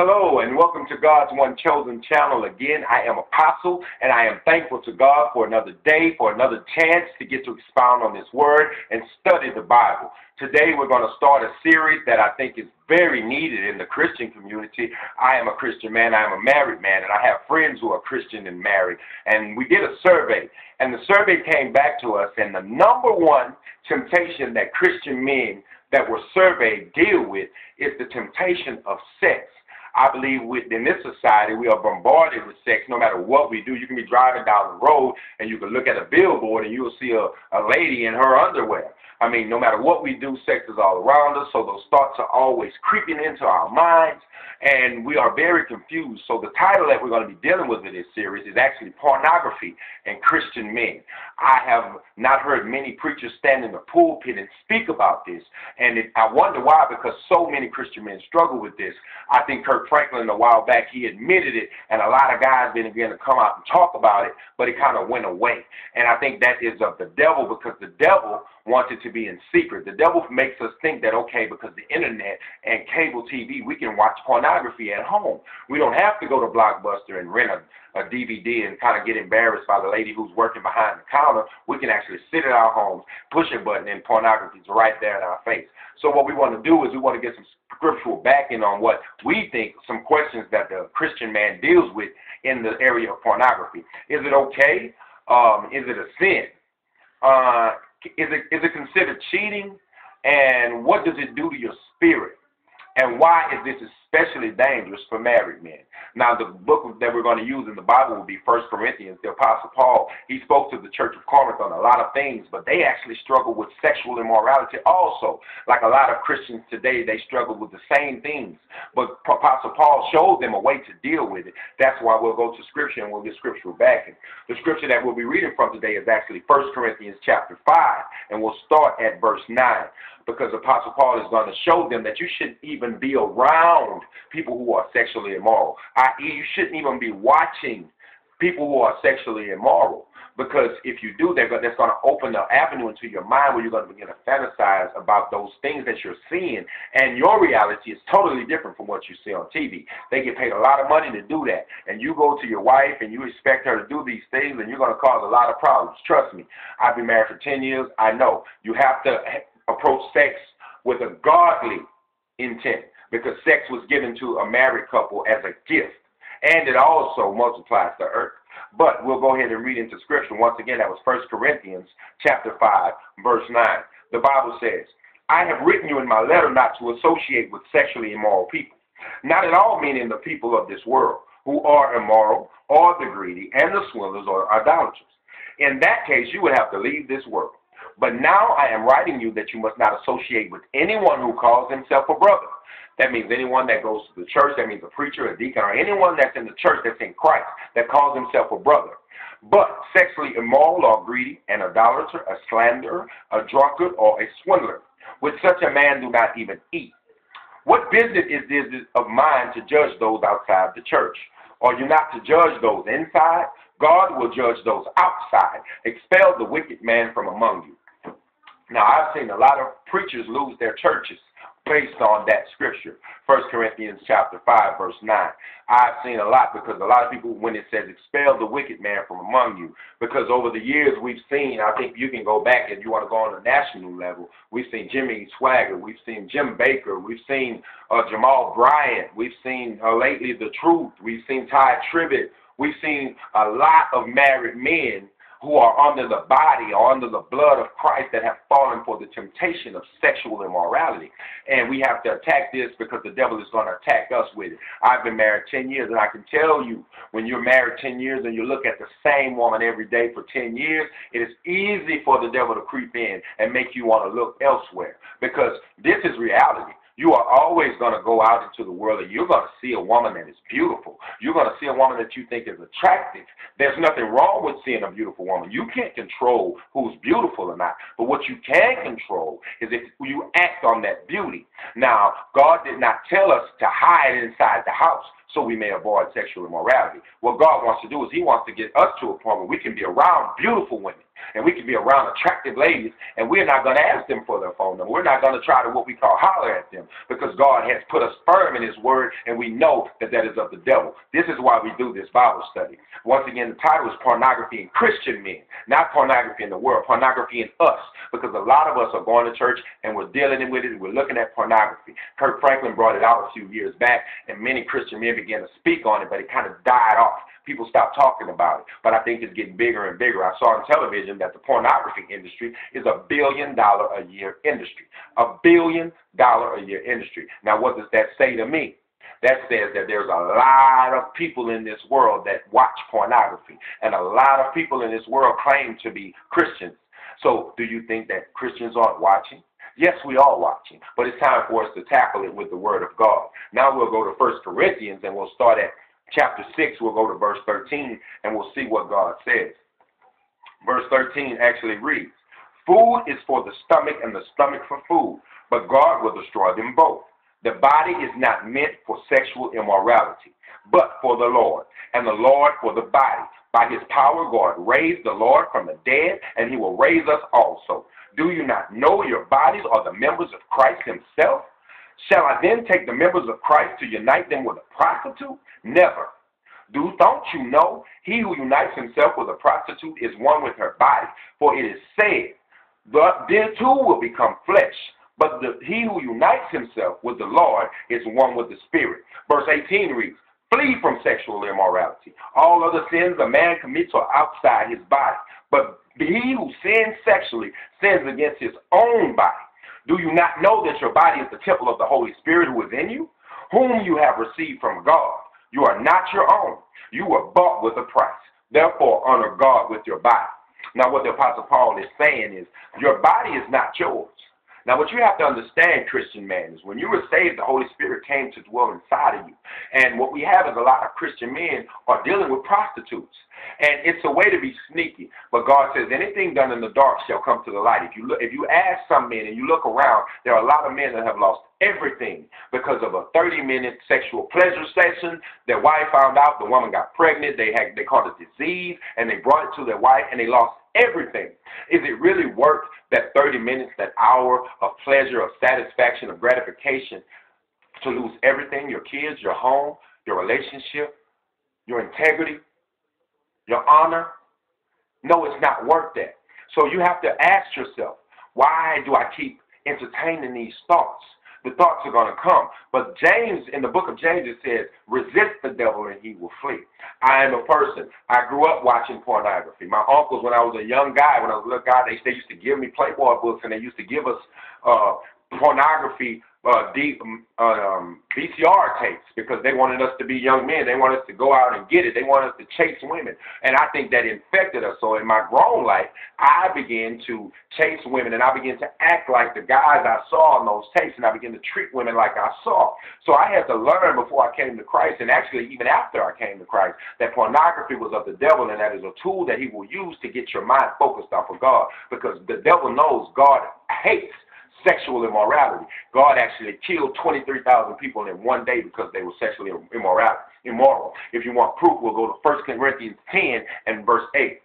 Hello and welcome to God's One Chosen channel again. I am Apostle and I am thankful to God for another day, for another chance to get to expound on His Word and study the Bible. Today we're going to start a series that I think is very needed in the Christian community. I am a Christian man, I am a married man, and I have friends who are Christian and married. And we did a survey, and the survey came back to us, and the number one temptation that Christian men that were surveyed deal with is the temptation of sex. I believe in this society, we are bombarded with sex no matter what we do. You can be driving down the road and you can look at a billboard and you will see a, a lady in her underwear. I mean, no matter what we do, sex is all around us, so those thoughts are always creeping into our minds, and we are very confused. So the title that we're going to be dealing with in this series is actually Pornography and Christian Men. I have not heard many preachers stand in the pulpit and speak about this, and it, I wonder why, because so many Christian men struggle with this. I think Kirk Franklin, a while back, he admitted it, and a lot of guys didn't begin to come out and talk about it, but it kind of went away. And I think that is of the devil, because the devil wants it to be in secret. The devil makes us think that, okay, because the internet and cable TV, we can watch pornography at home. We don't have to go to Blockbuster and rent a, a DVD and kind of get embarrassed by the lady who's working behind the counter. We can actually sit at our homes, push a button, and pornography is right there in our face. So what we want to do is we want to get some scriptural backing on what we think some questions that the Christian man deals with in the area of pornography. Is it okay? Um, is it a sin? Uh, is it is it considered cheating? And what does it do to your spirit? And why is this especially dangerous for married men? Now, the book that we're going to use in the Bible will be First Corinthians. The Apostle Paul, he spoke to the church of Corinth on a lot of things, but they actually struggle with sexual immorality also. Like a lot of Christians today, they struggle with the same things. But Apostle Paul showed them a way to deal with it. That's why we'll go to Scripture and we'll get scriptural backing. The scripture that we'll be reading from today is actually First Corinthians chapter 5, and we'll start at verse 9 because Apostle Paul is going to show them that you shouldn't even be around people who are sexually immoral. I.e., you shouldn't even be watching people who are sexually immoral. Because if you do, that, that's going to open the avenue into your mind where you're going to begin to fantasize about those things that you're seeing. And your reality is totally different from what you see on TV. They get paid a lot of money to do that. And you go to your wife and you expect her to do these things, and you're going to cause a lot of problems. Trust me. I've been married for 10 years. I know. You have to approach sex with a godly intent because sex was given to a married couple as a gift and it also multiplies the earth. But we'll go ahead and read into scripture. Once again, that was 1 Corinthians chapter 5, verse 9. The Bible says, I have written you in my letter not to associate with sexually immoral people. Not at all meaning the people of this world who are immoral or the greedy and the swindlers or idolaters. In that case, you would have to leave this world. But now I am writing you that you must not associate with anyone who calls himself a brother. That means anyone that goes to the church, that means a preacher, a deacon, or anyone that's in the church that's in Christ that calls himself a brother. But sexually immoral or greedy, an idolater, a slanderer, a drunkard, or a swindler. With such a man do not even eat. What business is this of mine to judge those outside the church? Are you not to judge those inside? God will judge those outside. Expel the wicked man from among you. Now, I've seen a lot of preachers lose their churches based on that scripture. 1 Corinthians chapter 5, verse 9. I've seen a lot because a lot of people, when it says expel the wicked man from among you, because over the years we've seen, I think you can go back if you want to go on a national level, we've seen Jimmy Swaggart, we've seen Jim Bakker, we've seen uh, Jamal Bryant, we've seen uh, lately The Truth, we've seen Ty Tribbett, we've seen a lot of married men who are under the body or under the blood of Christ that have fallen for the temptation of sexual immorality. And we have to attack this because the devil is going to attack us with it. I've been married 10 years, and I can tell you when you're married 10 years and you look at the same woman every day for 10 years, it is easy for the devil to creep in and make you want to look elsewhere because this is reality. You are always going to go out into the world and you're going to see a woman that is beautiful. You're going to see a woman that you think is attractive. There's nothing wrong with seeing a beautiful woman. You can't control who's beautiful or not. But what you can control is if you act on that beauty. Now, God did not tell us to hide inside the house so we may avoid sexual immorality. What God wants to do is He wants to get us to a point where we can be around beautiful women And we can be around attractive ladies, and we're not going to ask them for their phone number. We're not going to try to what we call holler at them because God has put us firm in His Word, and we know that that is of the devil. This is why we do this Bible study. Once again, the title is Pornography in Christian Men, not pornography in the world, pornography in us, because a lot of us are going to church and we're dealing with it, and we're looking at pornography. Kirk Franklin brought it out a few years back, and many Christian men began to speak on it, but it kind of died off people stop talking about it. But I think it's getting bigger and bigger. I saw on television that the pornography industry is a billion dollar a year industry. A billion dollar a year industry. Now, what does that say to me? That says that there's a lot of people in this world that watch pornography, and a lot of people in this world claim to be Christians. So, do you think that Christians aren't watching? Yes, we are watching, but it's time for us to tackle it with the Word of God. Now we'll go to First Corinthians and we'll start at chapter 6, we'll go to verse 13 and we'll see what God says. Verse 13 actually reads Food is for the stomach and the stomach for food, but God will destroy them both. The body is not meant for sexual immorality, but for the Lord, and the Lord for the body. By his power, God raised the Lord from the dead, and he will raise us also. Do you not know your bodies are the members of Christ himself? Shall I then take the members of Christ to unite them with a prostitute? Never. Do don't you know he who unites himself with a prostitute is one with her body? For it is said, the, then two will become flesh. But the, he who unites himself with the Lord is one with the Spirit. Verse 18 reads, Flee from sexual immorality. All other sins a man commits are outside his body. But he who sins sexually sins against his own body. Do you not know that your body is the temple of the Holy Spirit who is in you, whom you have received from God? You are not your own. You were bought with a price. Therefore, honor God with your body. Now, what the Apostle Paul is saying is, your body is not yours. Now, what you have to understand, Christian man, is when you were saved, the Holy Spirit came to dwell inside of you. And what we have is a lot of Christian men are dealing with prostitutes. And it's a way to be sneaky. But God says anything done in the dark shall come to the light. If you look, if you ask some men and you look around, there are a lot of men that have lost everything because of a 30-minute sexual pleasure session. Their wife found out the woman got pregnant. They had they caught a disease and they brought it to their wife and they lost everything. Is it really worth that 30 minutes, that hour of pleasure, of satisfaction, of gratification to lose everything your kids, your home, your relationship, your integrity, your honor? No, it's not worth that. So you have to ask yourself, why do I keep entertaining these thoughts? The thoughts are going to come. But James, in the book of James, it says, resist the devil and he will flee. I am a person. I grew up watching pornography. My uncles, when I was a young guy, when I was a little guy, they, they used to give me Playboy books and they used to give us uh, pornography uh, D, um, um, VCR tapes because they wanted us to be young men. They wanted us to go out and get it. They wanted us to chase women. And I think that infected us. So in my grown life, I began to chase women and I began to act like the guys I saw on those tapes and I began to treat women like I saw. So I had to learn before I came to Christ and actually even after I came to Christ that pornography was of the devil and that is a tool that he will use to get your mind focused off of God because the devil knows God hates sexual immorality. God actually killed 23,000 people in one day because they were sexually immoral. immoral. If you want proof, we'll go to 1 Corinthians 10 and verse 8.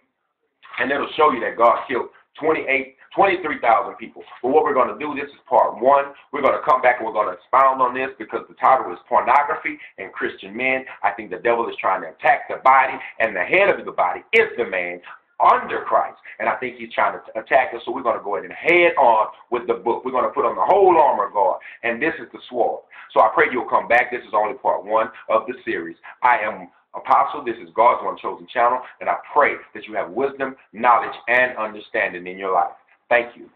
And it'll show you that God killed 28, 23,000 people. But what we're going to do, this is part one. We're going to come back and we're going to expound on this because the title is Pornography and Christian Men. I think the devil is trying to attack the body, and the head of the body is the man under Christ. And I think he's trying to attack us, so we're going to go ahead and head on with the book. We're going to put on the whole armor of God, and this is the sword. So I pray you'll come back. This is only part one of the series. I am Apostle, this is God's One Chosen Channel, and I pray that you have wisdom, knowledge, and understanding in your life. Thank you.